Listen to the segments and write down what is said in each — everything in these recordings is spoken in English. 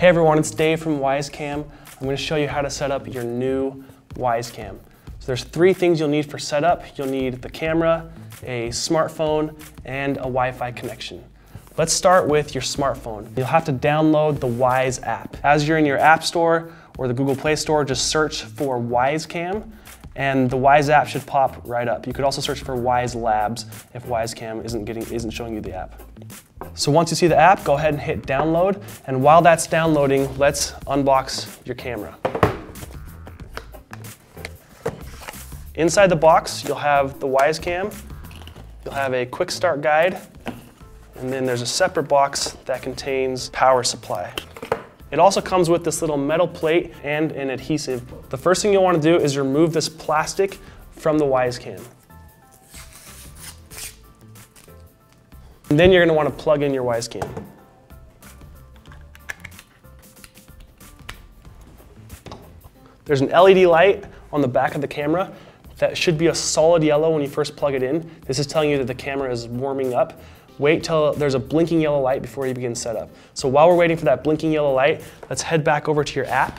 Hey everyone, it's Dave from Wyzecam. I'm going to show you how to set up your new Wyzecam. So there's three things you'll need for setup. You'll need the camera, a smartphone, and a Wi-Fi connection. Let's start with your smartphone. You'll have to download the Wyze app. As you're in your App Store or the Google Play Store, just search for Wyzecam and the Wyze app should pop right up. You could also search for Wyze Labs if Wyzecam isn't, getting, isn't showing you the app. So once you see the app, go ahead and hit download. And while that's downloading, let's unbox your camera. Inside the box, you'll have the Wyzecam, you'll have a quick start guide, and then there's a separate box that contains power supply. It also comes with this little metal plate and an adhesive. The first thing you'll want to do is remove this plastic from the Wyzecam. And then you're going to want to plug in your Wyzecam. There's an LED light on the back of the camera that should be a solid yellow when you first plug it in. This is telling you that the camera is warming up. Wait till there's a blinking yellow light before you begin setup. So while we're waiting for that blinking yellow light, let's head back over to your app.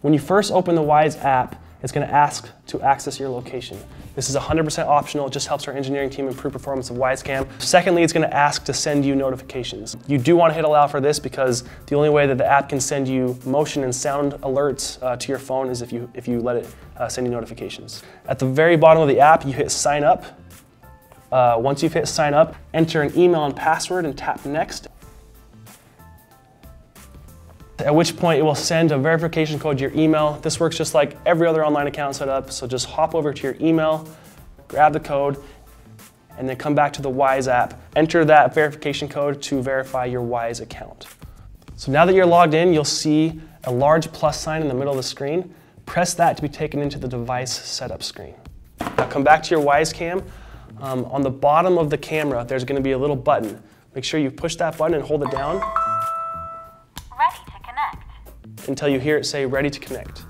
When you first open the Wyze app, it's gonna ask to access your location. This is 100% optional, it just helps our engineering team improve performance of Wyzecam. Secondly, it's gonna ask to send you notifications. You do wanna hit allow for this because the only way that the app can send you motion and sound alerts uh, to your phone is if you, if you let it uh, send you notifications. At the very bottom of the app, you hit sign up, uh, once you've hit sign up, enter an email and password and tap next. At which point it will send a verification code to your email. This works just like every other online account setup. So just hop over to your email, grab the code, and then come back to the Wyze app. Enter that verification code to verify your Wyze account. So now that you're logged in, you'll see a large plus sign in the middle of the screen. Press that to be taken into the device setup screen. Now come back to your Wyzecam. Um, on the bottom of the camera, there's going to be a little button. Make sure you push that button and hold it down. Until you hear it say ready to connect.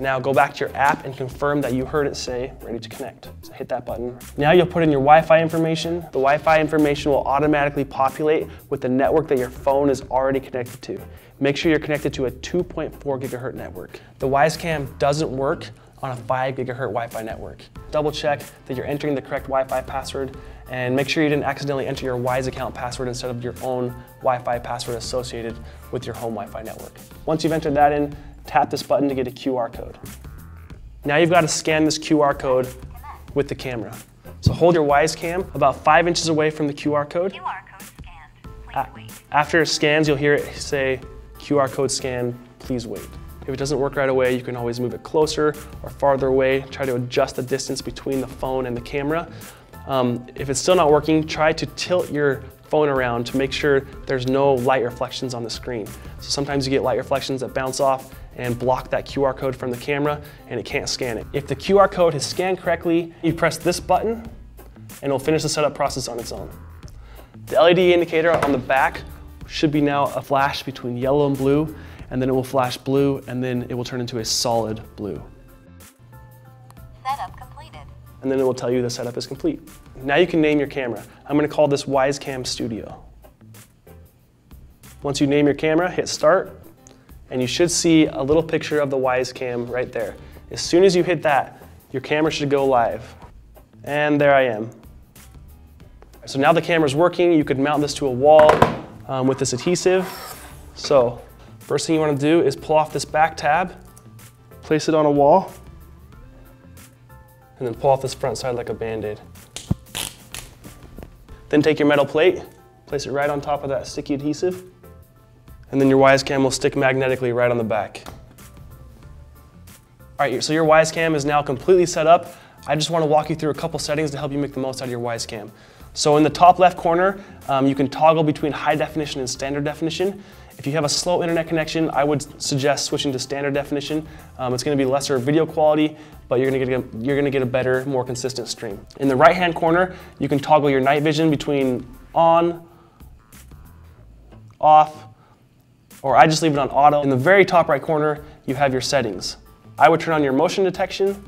Now go back to your app and confirm that you heard it say ready to connect. So hit that button. Now you'll put in your Wi-Fi information. The Wi-Fi information will automatically populate with the network that your phone is already connected to. Make sure you're connected to a 2.4 gigahertz network. The Wyzecam doesn't work on a 5 gigahertz Wi-Fi network. Double check that you're entering the correct Wi-Fi password and make sure you didn't accidentally enter your Wyze account password instead of your own Wi-Fi password associated with your home Wi-Fi network. Once you've entered that in, tap this button to get a QR code. Now you've got to scan this QR code with the camera. So hold your Wyze cam about five inches away from the QR code. QR code scanned. Please wait. After it scans, you'll hear it say, QR code scan, please wait. If it doesn't work right away, you can always move it closer or farther away. Try to adjust the distance between the phone and the camera. Um, if it's still not working, try to tilt your phone around to make sure there's no light reflections on the screen. So sometimes you get light reflections that bounce off and block that QR code from the camera and it can't scan it. If the QR code is scanned correctly, you press this button and it'll finish the setup process on its own. The LED indicator on the back should be now a flash between yellow and blue and then it will flash blue, and then it will turn into a solid blue. Setup completed. And then it will tell you the setup is complete. Now you can name your camera. I'm gonna call this Wyzecam Studio. Once you name your camera, hit start, and you should see a little picture of the Wyzecam right there. As soon as you hit that, your camera should go live. And there I am. So now the camera's working, you could mount this to a wall um, with this adhesive. So First thing you want to do is pull off this back tab, place it on a wall, and then pull off this front side like a band-aid. Then take your metal plate, place it right on top of that sticky adhesive, and then your Wyzecam will stick magnetically right on the back. All right, so your Wyzecam is now completely set up. I just want to walk you through a couple settings to help you make the most out of your Wyzecam. So in the top left corner, um, you can toggle between high definition and standard definition. If you have a slow internet connection, I would suggest switching to standard definition. Um, it's going to be lesser video quality, but you're to get a, you're to get a better, more consistent stream. In the right-hand corner, you can toggle your night vision between on, off, or I just leave it on auto. In the very top right corner, you have your settings. I would turn on your motion detection.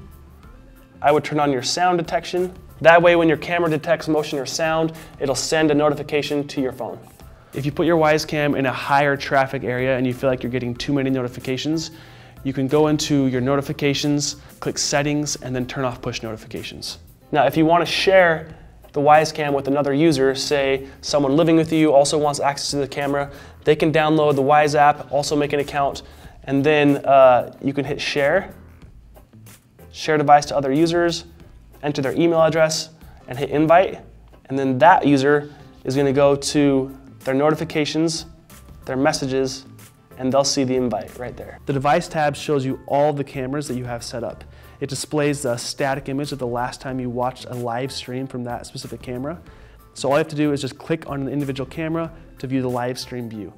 I would turn on your sound detection. That way, when your camera detects motion or sound, it'll send a notification to your phone. If you put your Wyzecam in a higher traffic area and you feel like you're getting too many notifications, you can go into your notifications, click settings, and then turn off push notifications. Now, if you want to share the Wyzecam with another user, say someone living with you also wants access to the camera, they can download the Wyze app, also make an account, and then uh, you can hit share, share device to other users, enter their email address, and hit invite. And then that user is going to go to their notifications, their messages, and they'll see the invite right there. The device tab shows you all the cameras that you have set up. It displays the static image of the last time you watched a live stream from that specific camera. So all you have to do is just click on an individual camera to view the live stream view.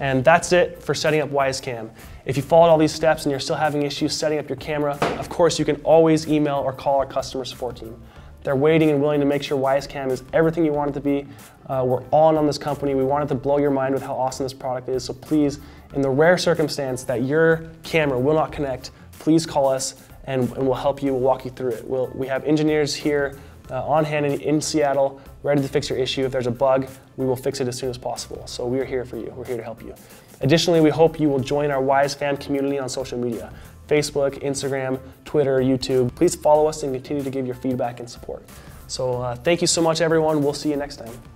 And that's it for setting up Wyzecam. If you followed all these steps and you're still having issues setting up your camera, of course you can always email or call our customer support team. They're waiting and willing to make sure Wyzecam is everything you want it to be. Uh, we're all in on this company. We wanted to blow your mind with how awesome this product is. So please, in the rare circumstance that your camera will not connect, please call us and, and we'll help you, we'll walk you through it. We'll, we have engineers here uh, on hand in, in Seattle, ready to fix your issue. If there's a bug, we will fix it as soon as possible. So we are here for you. We're here to help you. Additionally, we hope you will join our Wyze Fam community on social media. Facebook, Instagram, Twitter, YouTube. Please follow us and continue to give your feedback and support. So uh, thank you so much, everyone. We'll see you next time.